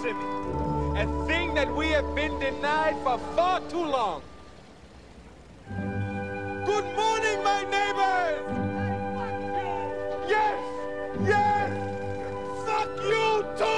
proximity, a thing that we have been denied for far too long. Good morning, my neighbors! Yes! Yes! Fuck you too!